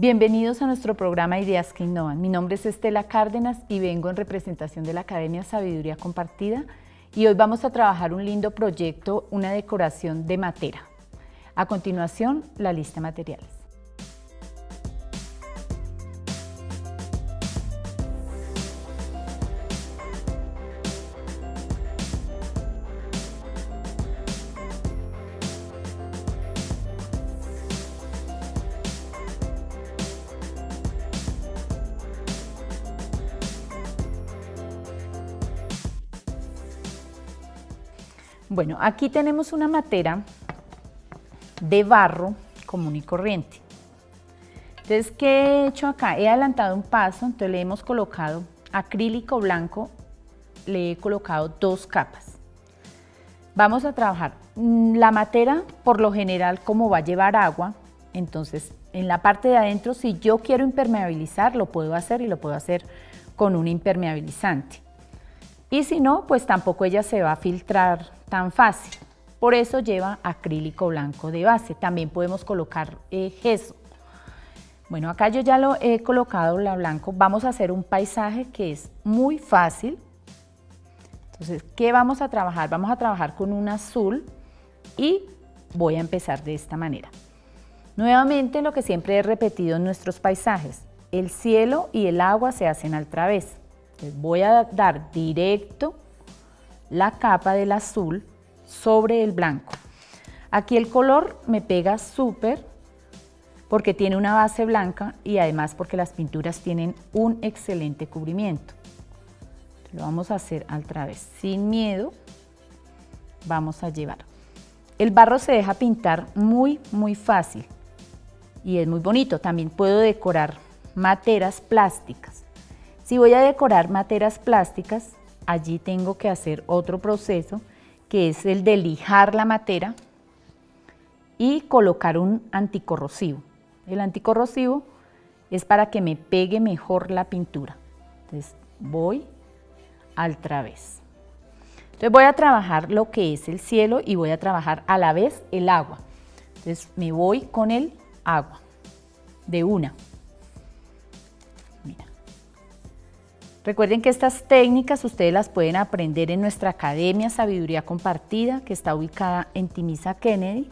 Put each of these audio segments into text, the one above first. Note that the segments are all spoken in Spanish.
Bienvenidos a nuestro programa Ideas que Innovan. Mi nombre es Estela Cárdenas y vengo en representación de la Academia Sabiduría Compartida y hoy vamos a trabajar un lindo proyecto, una decoración de matera. A continuación, la lista de materiales. Bueno, aquí tenemos una matera de barro común y corriente. Entonces, ¿qué he hecho acá? He adelantado un paso, entonces le hemos colocado acrílico blanco, le he colocado dos capas. Vamos a trabajar mm, la matera, por lo general, como va a llevar agua, entonces en la parte de adentro, si yo quiero impermeabilizar, lo puedo hacer y lo puedo hacer con un impermeabilizante. Y si no, pues tampoco ella se va a filtrar tan fácil. Por eso lleva acrílico blanco de base. También podemos colocar eh, gesso. Bueno, acá yo ya lo he colocado la blanco. Vamos a hacer un paisaje que es muy fácil. Entonces, ¿qué vamos a trabajar? Vamos a trabajar con un azul y voy a empezar de esta manera. Nuevamente, lo que siempre he repetido en nuestros paisajes, el cielo y el agua se hacen al través voy a dar directo la capa del azul sobre el blanco. Aquí el color me pega súper porque tiene una base blanca y además porque las pinturas tienen un excelente cubrimiento. Lo vamos a hacer al través, sin miedo, vamos a llevar. El barro se deja pintar muy, muy fácil y es muy bonito. También puedo decorar materas plásticas. Si voy a decorar materas plásticas, allí tengo que hacer otro proceso que es el de lijar la matera y colocar un anticorrosivo. El anticorrosivo es para que me pegue mejor la pintura. Entonces voy al través. Entonces voy a trabajar lo que es el cielo y voy a trabajar a la vez el agua. Entonces me voy con el agua de una. Recuerden que estas técnicas ustedes las pueden aprender en nuestra Academia Sabiduría Compartida, que está ubicada en Timisa Kennedy.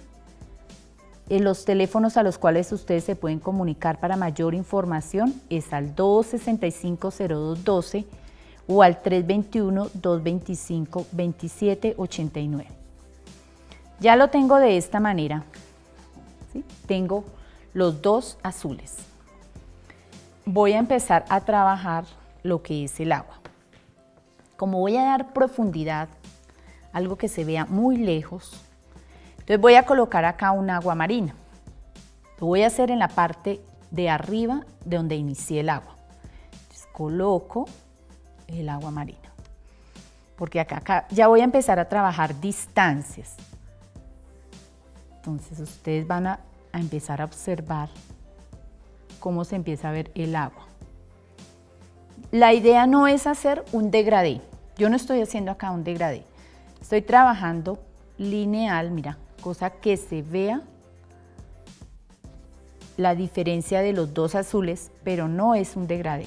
En los teléfonos a los cuales ustedes se pueden comunicar para mayor información es al 265-0212 o al 321-225-2789. Ya lo tengo de esta manera. Tengo los dos azules. Voy a empezar a trabajar lo que es el agua. Como voy a dar profundidad, algo que se vea muy lejos, entonces voy a colocar acá un agua marina. Lo voy a hacer en la parte de arriba de donde inicié el agua. coloco el agua marina. Porque acá, acá ya voy a empezar a trabajar distancias. Entonces ustedes van a empezar a observar cómo se empieza a ver el agua. La idea no es hacer un degradé. Yo no estoy haciendo acá un degradé. Estoy trabajando lineal, mira, cosa que se vea la diferencia de los dos azules, pero no es un degradé.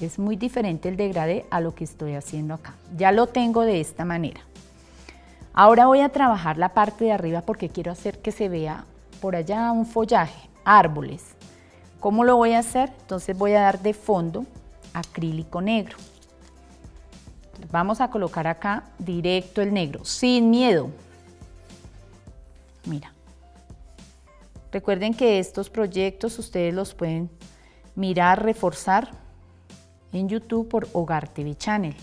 Es muy diferente el degradé a lo que estoy haciendo acá. Ya lo tengo de esta manera. Ahora voy a trabajar la parte de arriba porque quiero hacer que se vea por allá un follaje, árboles. ¿Cómo lo voy a hacer? Entonces voy a dar de fondo acrílico negro. Vamos a colocar acá directo el negro, sin miedo. Mira. Recuerden que estos proyectos ustedes los pueden mirar, reforzar en YouTube por Hogar TV Channel.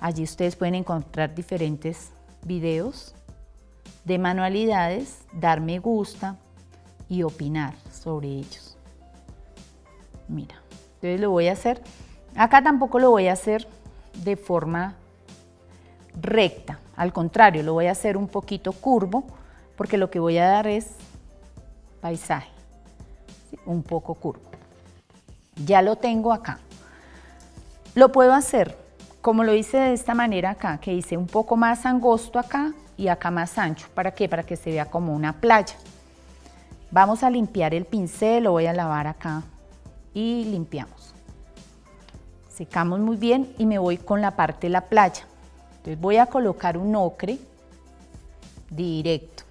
Allí ustedes pueden encontrar diferentes videos de manualidades, dar me gusta y opinar sobre ellos. Mira, entonces lo voy a hacer Acá tampoco lo voy a hacer de forma recta, al contrario, lo voy a hacer un poquito curvo porque lo que voy a dar es paisaje, un poco curvo. Ya lo tengo acá. Lo puedo hacer como lo hice de esta manera acá, que hice un poco más angosto acá y acá más ancho. ¿Para qué? Para que se vea como una playa. Vamos a limpiar el pincel, lo voy a lavar acá y limpiamos. Secamos muy bien y me voy con la parte de la playa. Entonces voy a colocar un ocre directo.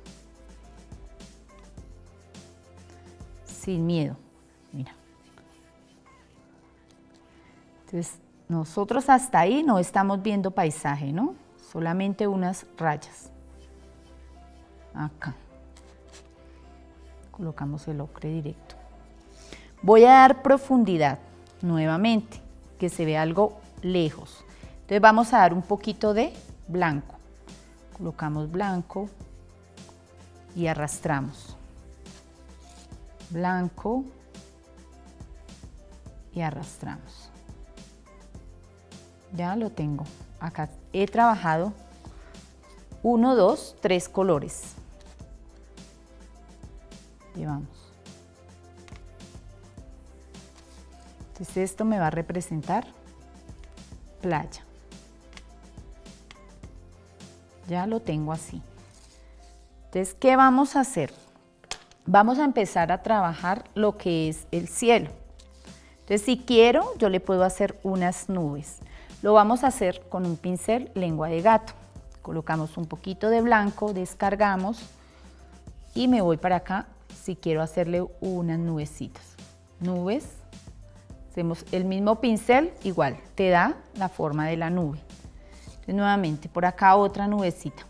Sin miedo. Mira. Entonces nosotros hasta ahí no estamos viendo paisaje, ¿no? Solamente unas rayas. Acá. Colocamos el ocre directo. Voy a dar profundidad nuevamente, que se vea algo lejos. Entonces vamos a dar un poquito de blanco. Colocamos blanco y arrastramos. Blanco y arrastramos. Ya lo tengo. Acá he trabajado uno, dos, tres colores. Llevamos. Entonces esto me va a representar playa. Ya lo tengo así. Entonces, ¿qué vamos a hacer? Vamos a empezar a trabajar lo que es el cielo. Entonces, si quiero, yo le puedo hacer unas nubes. Lo vamos a hacer con un pincel lengua de gato. Colocamos un poquito de blanco, descargamos y me voy para acá si quiero hacerle unas nubecitas. Nubes, hacemos el mismo pincel, igual, te da la forma de la nube. Nuevamente, por acá otra nubecita.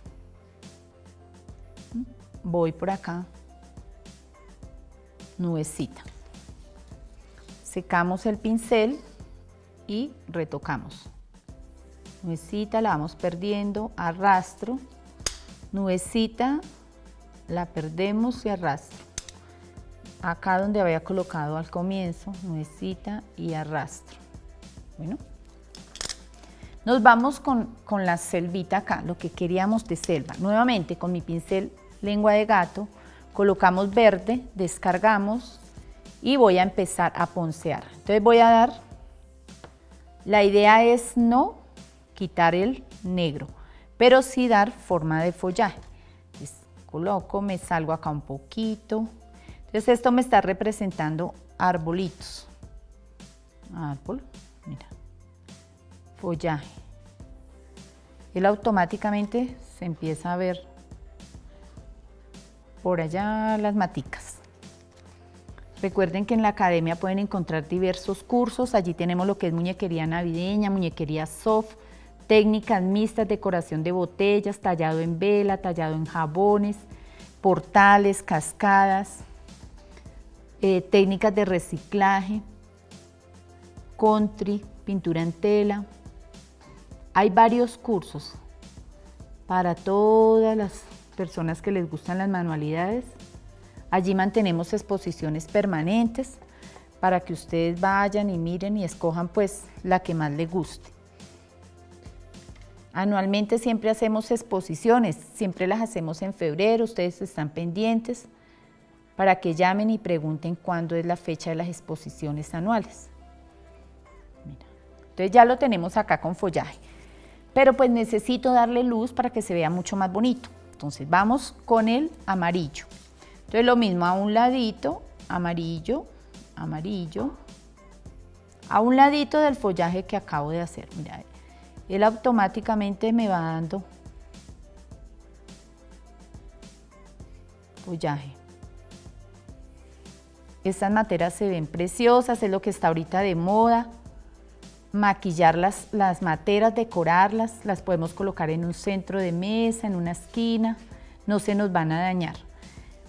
Voy por acá, nubecita. Secamos el pincel y retocamos nubecita la vamos perdiendo, arrastro, nubecita, la perdemos y arrastro. Acá donde había colocado al comienzo, nubecita y arrastro. Bueno, nos vamos con, con la selvita acá, lo que queríamos de selva. Nuevamente con mi pincel lengua de gato, colocamos verde, descargamos y voy a empezar a poncear. Entonces voy a dar, la idea es no quitar el negro, pero sí dar forma de follaje. coloco, me salgo acá un poquito. Entonces esto me está representando arbolitos. Árbol, mira, follaje. Él automáticamente se empieza a ver por allá las maticas. Recuerden que en la academia pueden encontrar diversos cursos. Allí tenemos lo que es muñequería navideña, muñequería soft, técnicas mixtas, decoración de botellas, tallado en vela, tallado en jabones, portales, cascadas, eh, técnicas de reciclaje, country, pintura en tela. Hay varios cursos para todas las personas que les gustan las manualidades. Allí mantenemos exposiciones permanentes para que ustedes vayan y miren y escojan pues la que más les guste. Anualmente siempre hacemos exposiciones, siempre las hacemos en febrero, ustedes están pendientes para que llamen y pregunten cuándo es la fecha de las exposiciones anuales. Entonces ya lo tenemos acá con follaje, pero pues necesito darle luz para que se vea mucho más bonito. Entonces vamos con el amarillo. Entonces lo mismo a un ladito, amarillo, amarillo, a un ladito del follaje que acabo de hacer. Mira, él automáticamente me va dando follaje. Estas materas se ven preciosas, es lo que está ahorita de moda. Maquillar las, materas, decorarlas, las podemos colocar en un centro de mesa, en una esquina, no se nos van a dañar.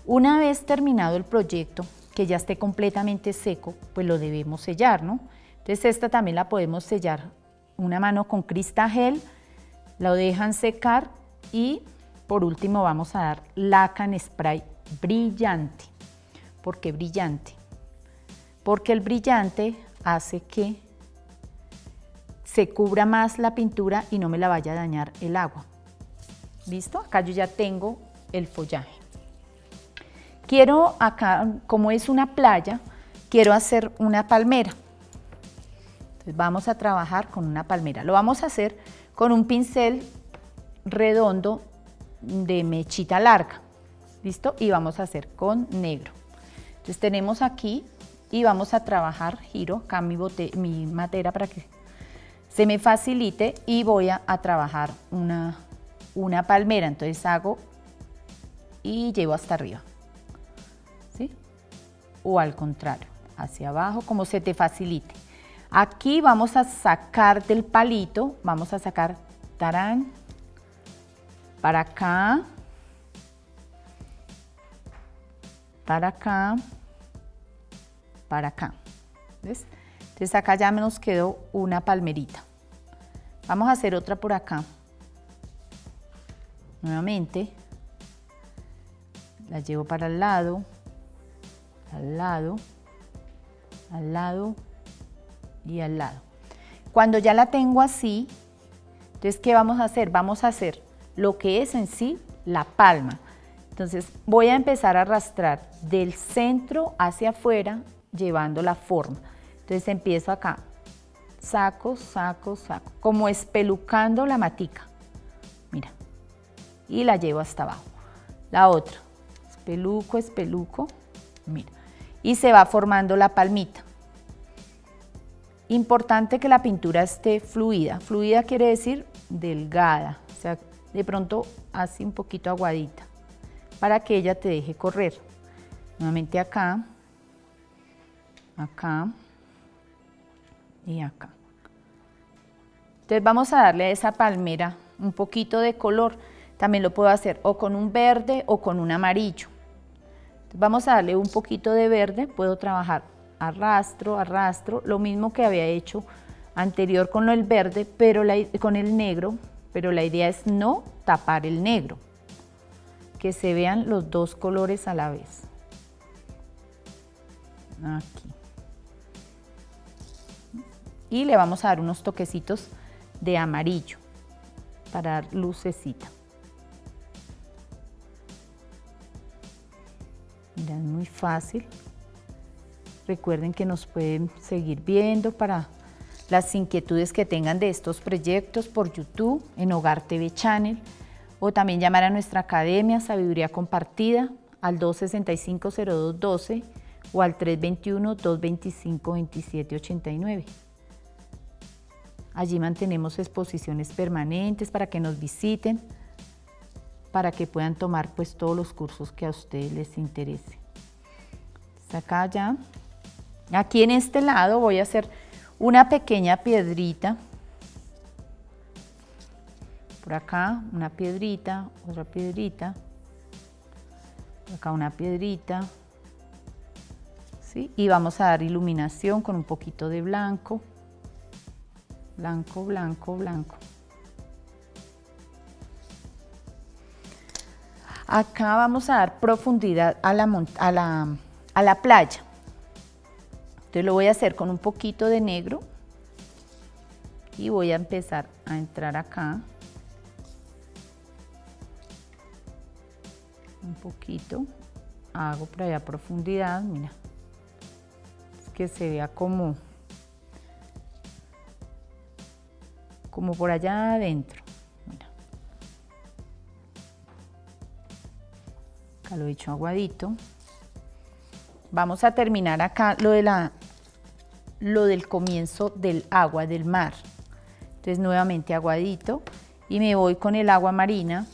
Una vez terminado el proyecto, que ya esté completamente seco, pues lo debemos sellar, ¿no? Entonces esta también la podemos sellar una mano con cristal lo dejan secar y por último vamos a dar laca en spray brillante. ¿Por qué brillante? Porque el brillante hace que se cubra más la pintura y no me la vaya a dañar el agua. ¿Listo? Acá yo ya tengo el follaje. Quiero acá, como es una playa, quiero hacer una palmera vamos a trabajar con una palmera. Lo vamos a hacer con un pincel redondo de mechita larga. ¿Listo? Y vamos a hacer con negro. Entonces tenemos aquí y vamos a trabajar, giro acá mi, mi matera para que se me facilite y voy a, trabajar una, una palmera. Entonces hago y llevo hasta arriba. ¿Sí? O al contrario, hacia abajo, como se te facilite. Aquí vamos a sacar del palito, vamos a sacar tarán, para acá, para acá, para acá. ¿Ves? Entonces acá ya nos quedó una palmerita. Vamos a hacer otra por acá. Nuevamente, la llevo para el lado, al lado, al lado y al lado. Cuando ya la tengo así, entonces, ¿qué vamos a hacer? Vamos a hacer lo que es en sí la palma. Entonces, voy a empezar a arrastrar del centro hacia afuera, llevando la forma. Entonces, empiezo acá, saco, saco, saco, como espelucando la matica. Mira, y la llevo hasta abajo. La otra, espeluco, espeluco, mira, y se va formando la palmita. Importante que la pintura esté fluida. Fluida quiere decir delgada, o sea, de pronto así un poquito aguadita, para que ella te deje correr. Nuevamente acá, acá y acá. Entonces vamos a darle a esa palmera un poquito de color. También lo puedo hacer o con un verde o con un amarillo. vamos a darle un poquito de verde, puedo trabajar arrastro, arrastro, lo mismo que había hecho anterior con el verde, pero con el negro, pero la idea es no tapar el negro, que se vean los dos colores a la vez. Aquí. Y le vamos a dar unos toquecitos de amarillo para dar lucecita. Mira, es muy fácil. Recuerden que nos pueden seguir viendo para las inquietudes que tengan de estos proyectos por YouTube, en Hogar TV Channel, o también llamar a nuestra academia Sabiduría Compartida al 265-0212 o al 321-225-2789. Allí mantenemos exposiciones permanentes para que nos visiten, para que puedan tomar pues todos los cursos que a ustedes les interese. Acá ya Aquí en este lado voy a hacer una pequeña piedrita. Por acá una piedrita, otra piedrita. Por acá una piedrita. ¿sí? Y vamos a dar iluminación con un poquito de blanco. Blanco, blanco, blanco. Acá vamos a dar profundidad a la, a la, a la playa. Entonces lo voy a hacer con un poquito de negro y voy a empezar a entrar acá. Un poquito, hago por allá profundidad, mira, es que se vea como, como por allá adentro. Acá lo he hecho aguadito. Vamos a terminar acá lo, de la, lo del comienzo del agua, del mar. Entonces nuevamente aguadito y me voy con el agua marina,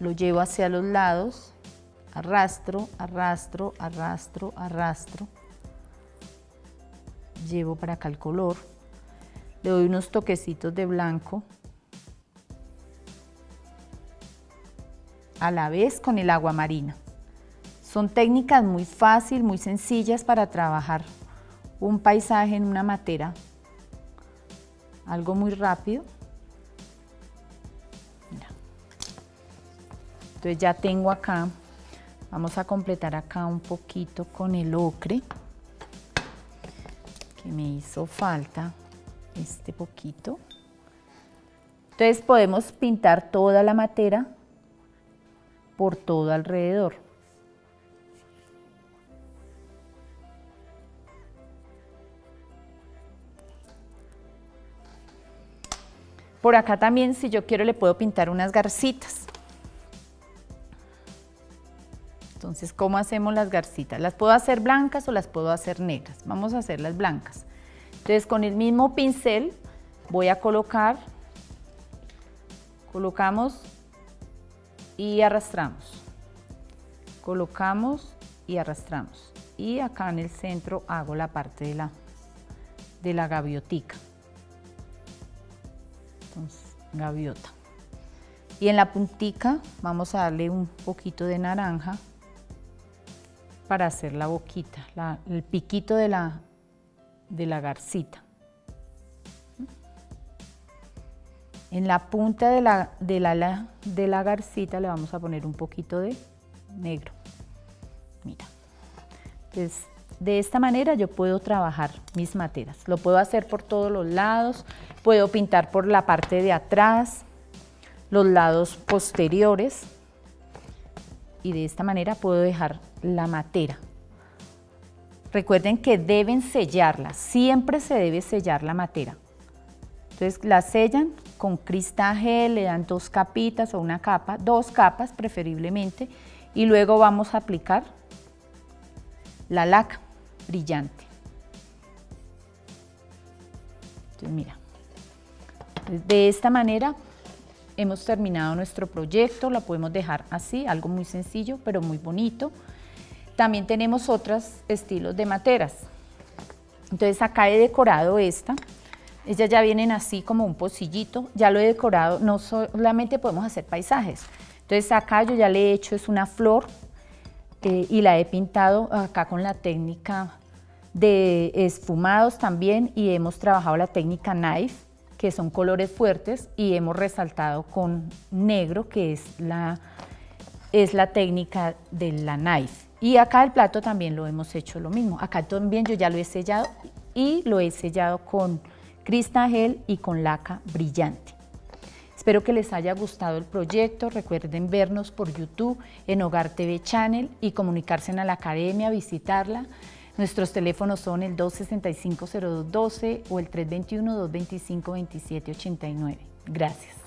lo llevo hacia los lados, arrastro, arrastro, arrastro, arrastro, llevo para acá el color, le doy unos toquecitos de blanco, a la vez con el agua marina. Son técnicas muy fáciles, muy sencillas para trabajar un paisaje en una matera. Algo muy rápido. Entonces ya tengo acá, vamos a completar acá un poquito con el ocre, que me hizo falta este poquito. Entonces podemos pintar toda la matera por todo alrededor. Por acá también, si yo quiero, le puedo pintar unas garcitas. Entonces, ¿cómo hacemos las garcitas? Las puedo hacer blancas o las puedo hacer negras. Vamos a hacerlas blancas. Entonces, con el mismo pincel voy a colocar, colocamos y arrastramos. Colocamos y arrastramos. Y acá en el centro hago la parte de la, de la gaviotica. Entonces, gaviota. Y en la puntica vamos a darle un poquito de naranja para hacer la boquita, el piquito de la, de la garcita. En la punta de la, de, la, de la garcita le vamos a poner un poquito de negro. Mira. Entonces, de esta manera yo puedo trabajar mis materas. Lo puedo hacer por todos los lados, puedo pintar por la parte de atrás, los lados posteriores y de esta manera puedo dejar la matera. Recuerden que deben sellarla, siempre se debe sellar la matera. Entonces la sellan con cristal gel, le dan dos capitas o una capa, dos capas preferiblemente, y luego vamos a aplicar la laca brillante. Entonces mira, de esta manera hemos terminado nuestro proyecto, la podemos dejar así, algo muy sencillo pero muy bonito. También tenemos otros estilos de materas. Entonces acá he decorado esta, ellas ya vienen así como un pocillito, ya lo he decorado, no solamente podemos hacer paisajes. Entonces acá yo ya le he hecho, es una flor eh, y la he pintado acá con la técnica de esfumados también y hemos trabajado la técnica knife que son colores fuertes y hemos resaltado con negro, que es la, es la técnica de la knife. Y acá el plato también lo hemos hecho lo mismo. Acá también yo ya lo he sellado y lo he sellado con cristal gel y con laca brillante. Espero que les haya gustado el proyecto. Recuerden vernos por YouTube en Hogar TV Channel y comunicarse en la academia, visitarla. Nuestros teléfonos son el 265-0212 o el 321-225-2789. Gracias.